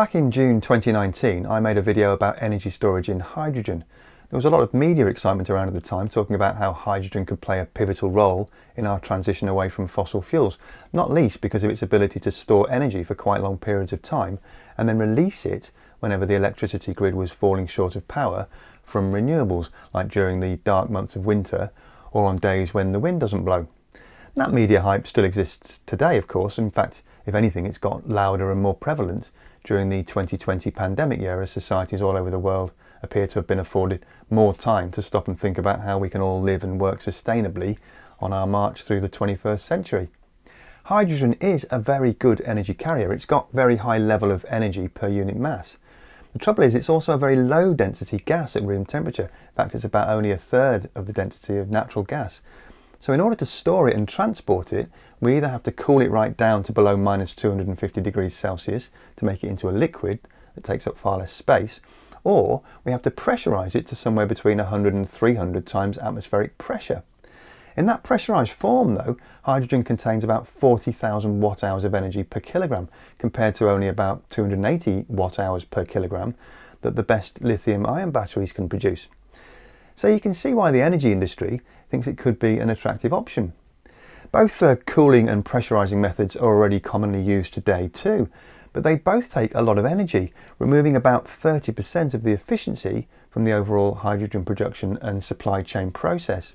Back in June 2019, I made a video about energy storage in hydrogen. There was a lot of media excitement around at the time talking about how hydrogen could play a pivotal role in our transition away from fossil fuels, not least because of its ability to store energy for quite long periods of time and then release it whenever the electricity grid was falling short of power from renewables, like during the dark months of winter or on days when the wind doesn't blow. That media hype still exists today, of course. In fact, if anything, it's got louder and more prevalent during the 2020 pandemic year as societies all over the world appear to have been afforded more time to stop and think about how we can all live and work sustainably on our march through the 21st century. Hydrogen is a very good energy carrier. It's got very high level of energy per unit mass. The trouble is it's also a very low density gas at room temperature. In fact, it's about only a third of the density of natural gas. So in order to store it and transport it, we either have to cool it right down to below minus 250 degrees Celsius to make it into a liquid that takes up far less space, or we have to pressurize it to somewhere between 100 and 300 times atmospheric pressure. In that pressurized form though, hydrogen contains about 40,000 watt hours of energy per kilogram compared to only about 280 watt hours per kilogram that the best lithium ion batteries can produce. So you can see why the energy industry thinks it could be an attractive option. Both the cooling and pressurizing methods are already commonly used today too, but they both take a lot of energy, removing about 30% of the efficiency from the overall hydrogen production and supply chain process.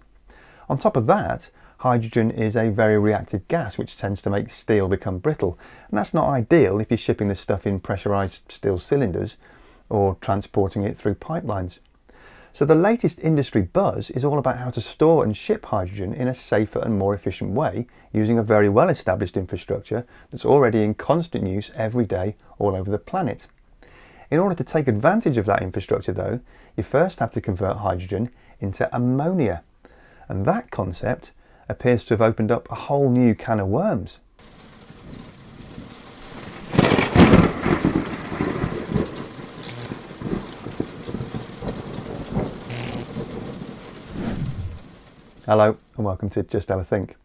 On top of that, hydrogen is a very reactive gas which tends to make steel become brittle, and that's not ideal if you're shipping the stuff in pressurized steel cylinders or transporting it through pipelines. So the latest industry buzz is all about how to store and ship hydrogen in a safer and more efficient way using a very well established infrastructure that's already in constant use every day all over the planet. In order to take advantage of that infrastructure though, you first have to convert hydrogen into ammonia. And that concept appears to have opened up a whole new can of worms. Hello and welcome to Just Have a Think.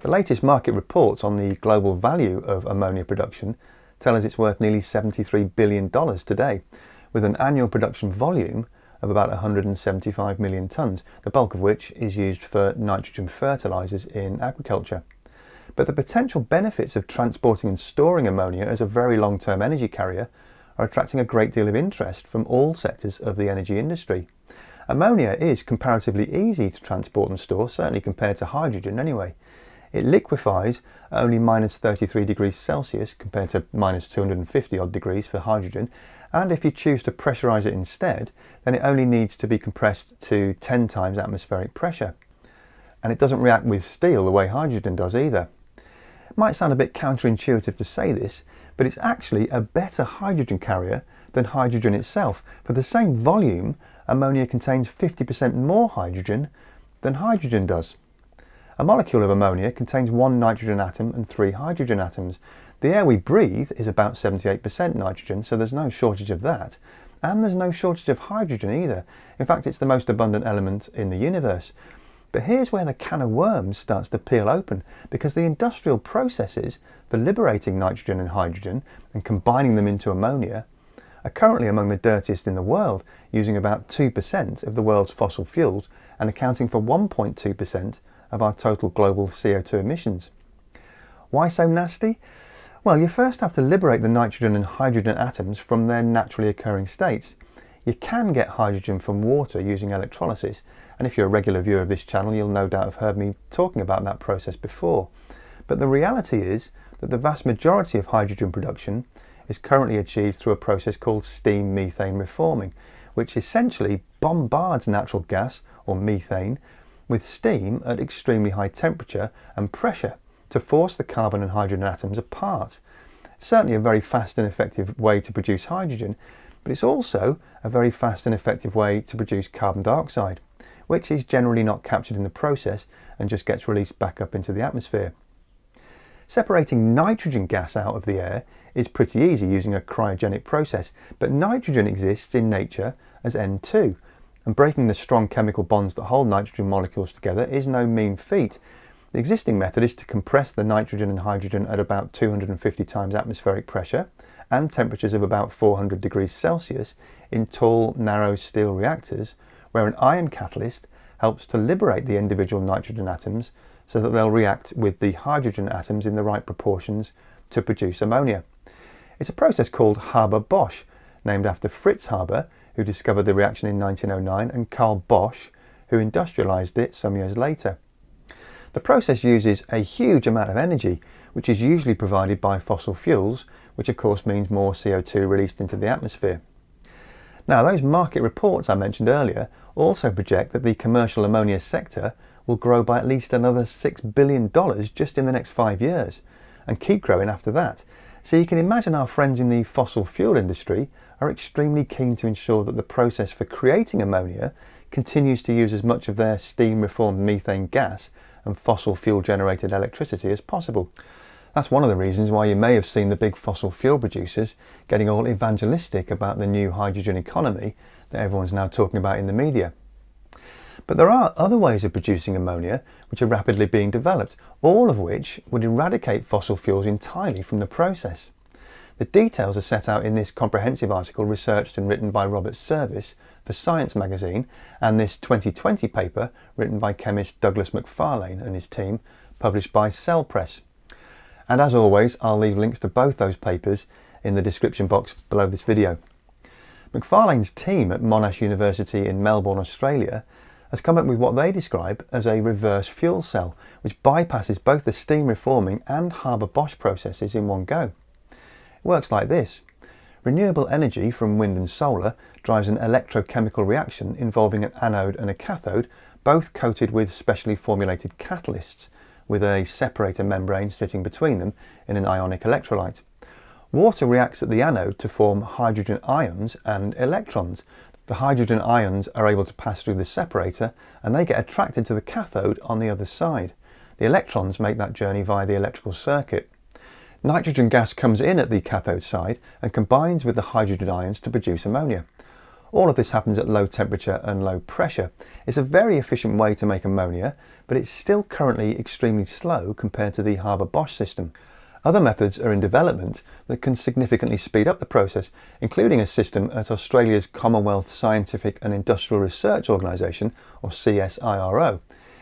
The latest market reports on the global value of ammonia production tell us it's worth nearly $73 billion today, with an annual production volume of about 175 million tonnes, the bulk of which is used for nitrogen fertilisers in agriculture. But the potential benefits of transporting and storing ammonia as a very long-term energy carrier are attracting a great deal of interest from all sectors of the energy industry. Ammonia is comparatively easy to transport and store, certainly compared to hydrogen anyway. It liquefies at only minus 33 degrees Celsius compared to minus 250 odd degrees for hydrogen. And if you choose to pressurize it instead, then it only needs to be compressed to 10 times atmospheric pressure. And it doesn't react with steel the way hydrogen does either. It might sound a bit counterintuitive to say this, but it's actually a better hydrogen carrier than hydrogen itself. For the same volume, ammonia contains 50% more hydrogen than hydrogen does. A molecule of ammonia contains one nitrogen atom and three hydrogen atoms. The air we breathe is about 78% nitrogen, so there's no shortage of that. And there's no shortage of hydrogen either. In fact, it's the most abundant element in the universe. But here's where the can of worms starts to peel open because the industrial processes for liberating nitrogen and hydrogen and combining them into ammonia are currently among the dirtiest in the world, using about 2% of the world's fossil fuels and accounting for 1.2% of our total global CO2 emissions. Why so nasty? Well, you first have to liberate the nitrogen and hydrogen atoms from their naturally occurring states. You can get hydrogen from water using electrolysis, and if you're a regular viewer of this channel, you'll no doubt have heard me talking about that process before. But the reality is that the vast majority of hydrogen production is currently achieved through a process called steam methane reforming, which essentially bombards natural gas, or methane, with steam at extremely high temperature and pressure to force the carbon and hydrogen atoms apart. Certainly a very fast and effective way to produce hydrogen, but it's also a very fast and effective way to produce carbon dioxide, which is generally not captured in the process and just gets released back up into the atmosphere. Separating nitrogen gas out of the air is pretty easy using a cryogenic process, but nitrogen exists in nature as N2, and breaking the strong chemical bonds that hold nitrogen molecules together is no mean feat. The existing method is to compress the nitrogen and hydrogen at about 250 times atmospheric pressure and temperatures of about 400 degrees Celsius in tall, narrow steel reactors where an iron catalyst helps to liberate the individual nitrogen atoms so that they'll react with the hydrogen atoms in the right proportions to produce ammonia. It's a process called Haber-Bosch, named after Fritz Haber, who discovered the reaction in 1909, and Carl Bosch, who industrialised it some years later. The process uses a huge amount of energy, which is usually provided by fossil fuels, which of course means more CO2 released into the atmosphere. Now, those market reports I mentioned earlier also project that the commercial ammonia sector will grow by at least another $6 billion just in the next five years, and keep growing after that. So you can imagine our friends in the fossil fuel industry are extremely keen to ensure that the process for creating ammonia continues to use as much of their steam reformed methane gas and fossil fuel generated electricity as possible. That's one of the reasons why you may have seen the big fossil fuel producers getting all evangelistic about the new hydrogen economy that everyone's now talking about in the media. But there are other ways of producing ammonia which are rapidly being developed, all of which would eradicate fossil fuels entirely from the process. The details are set out in this comprehensive article researched and written by Robert Service for Science magazine and this 2020 paper written by chemist Douglas Macfarlane and his team published by Cell Press. And as always, I'll leave links to both those papers in the description box below this video. Macfarlane's team at Monash University in Melbourne, Australia has come up with what they describe as a reverse fuel cell, which bypasses both the steam reforming and Haber-Bosch processes in one go. It works like this. Renewable energy from wind and solar drives an electrochemical reaction involving an anode and a cathode, both coated with specially formulated catalysts, with a separator membrane sitting between them in an ionic electrolyte. Water reacts at the anode to form hydrogen ions and electrons. The hydrogen ions are able to pass through the separator and they get attracted to the cathode on the other side. The electrons make that journey via the electrical circuit. Nitrogen gas comes in at the cathode side and combines with the hydrogen ions to produce ammonia. All of this happens at low temperature and low pressure. It's a very efficient way to make ammonia, but it's still currently extremely slow compared to the Haber-Bosch system. Other methods are in development that can significantly speed up the process, including a system at Australia's Commonwealth Scientific and Industrial Research Organisation, or CSIRO.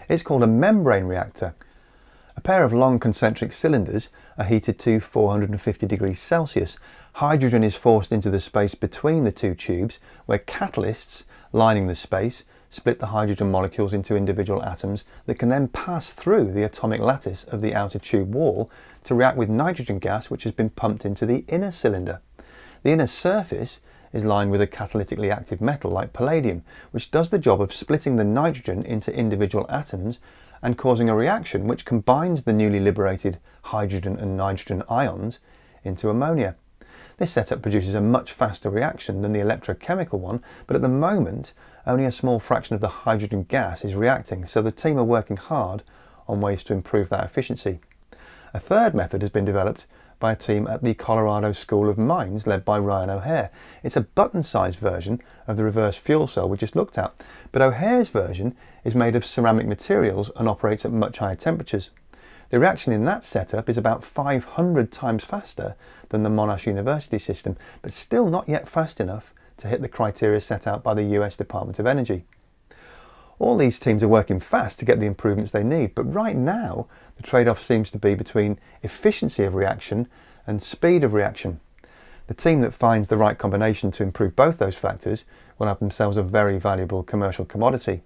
It's called a membrane reactor. A pair of long concentric cylinders are heated to 450 degrees Celsius. Hydrogen is forced into the space between the two tubes, where catalysts lining the space split the hydrogen molecules into individual atoms that can then pass through the atomic lattice of the outer tube wall to react with nitrogen gas which has been pumped into the inner cylinder. The inner surface is lined with a catalytically active metal like palladium, which does the job of splitting the nitrogen into individual atoms and causing a reaction which combines the newly liberated hydrogen and nitrogen ions into ammonia. This setup produces a much faster reaction than the electrochemical one, but at the moment only a small fraction of the hydrogen gas is reacting, so the team are working hard on ways to improve that efficiency. A third method has been developed by a team at the Colorado School of Mines led by Ryan O'Hayre. It's a button-sized version of the reverse fuel cell we just looked at, but O'Hayre's version is made of ceramic materials and operates at much higher temperatures. The reaction in that setup is about 500 times faster than the Monash University system, but still not yet fast enough to hit the criteria set out by the US Department of Energy. All these teams are working fast to get the improvements they need, but right now the trade-off seems to be between efficiency of reaction and speed of reaction. The team that finds the right combination to improve both those factors will have themselves a very valuable commercial commodity.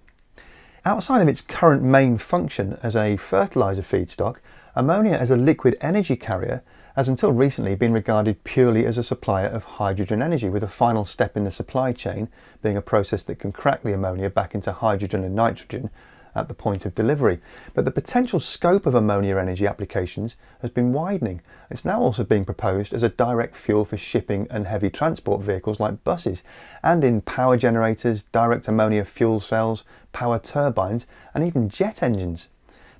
Outside of its current main function as a fertiliser feedstock, ammonia as a liquid energy carrier has until recently been regarded purely as a supplier of hydrogen energy, with a final step in the supply chain being a process that can crack the ammonia back into hydrogen and nitrogen at the point of delivery. But the potential scope of ammonia energy applications has been widening. It's now also being proposed as a direct fuel for shipping and heavy transport vehicles like buses, and in power generators, direct ammonia fuel cells, power turbines, and even jet engines.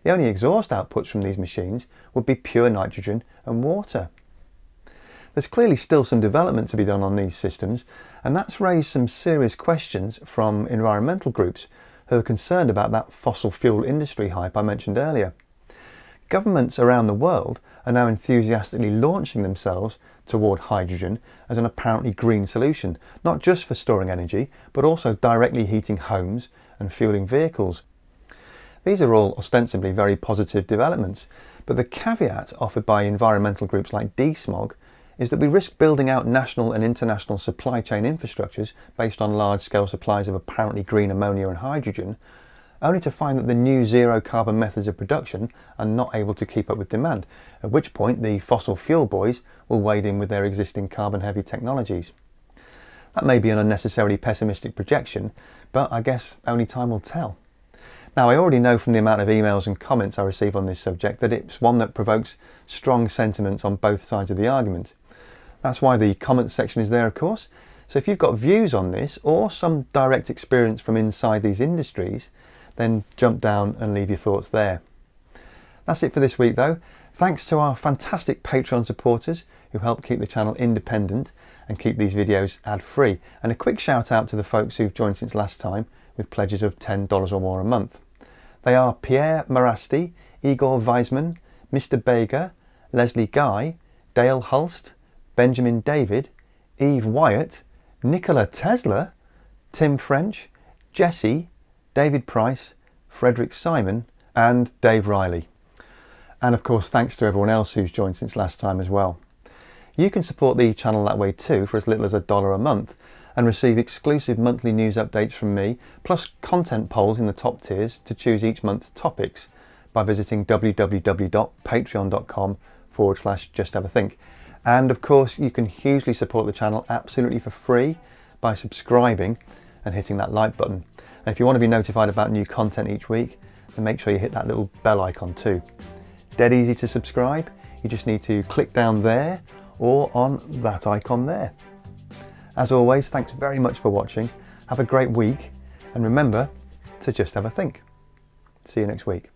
The only exhaust outputs from these machines would be pure nitrogen and water. There's clearly still some development to be done on these systems, and that's raised some serious questions from environmental groups who are concerned about that fossil fuel industry hype I mentioned earlier. Governments around the world are now enthusiastically launching themselves toward hydrogen as an apparently green solution, not just for storing energy, but also directly heating homes and fueling vehicles. These are all ostensibly very positive developments, but the caveat offered by environmental groups like DeSmog is that we risk building out national and international supply chain infrastructures based on large scale supplies of apparently green ammonia and hydrogen, only to find that the new zero carbon methods of production are not able to keep up with demand, at which point the fossil fuel boys will wade in with their existing carbon heavy technologies. That may be an unnecessarily pessimistic projection, but I guess only time will tell. Now, I already know from the amount of emails and comments I receive on this subject that it's one that provokes strong sentiments on both sides of the argument. That's why the comments section is there, of course. So if you've got views on this or some direct experience from inside these industries, then jump down and leave your thoughts there. That's it for this week though. Thanks to our fantastic Patreon supporters who help keep the channel independent and keep these videos ad free. And a quick shout out to the folks who've joined since last time with pledges of $10 or more a month. They are Pierre Marasti, Igor Weisman, Mr. Bager, Leslie Guy, Dale Hulst, Benjamin David, Eve Wyatt, Nikola Tesla, Tim French, Jesse, David Price, Frederick Simon, and Dave Riley. And of course, thanks to everyone else who's joined since last time as well. You can support the channel that way too for as little as a dollar a month and receive exclusive monthly news updates from me, plus content polls in the top tiers to choose each month's topics by visiting www.patreon.com forward slash just have a think. And of course, you can hugely support the channel absolutely for free by subscribing and hitting that like button. And if you want to be notified about new content each week, then make sure you hit that little bell icon too. Dead easy to subscribe. You just need to click down there or on that icon there. As always, thanks very much for watching. Have a great week and remember to just have a think. See you next week.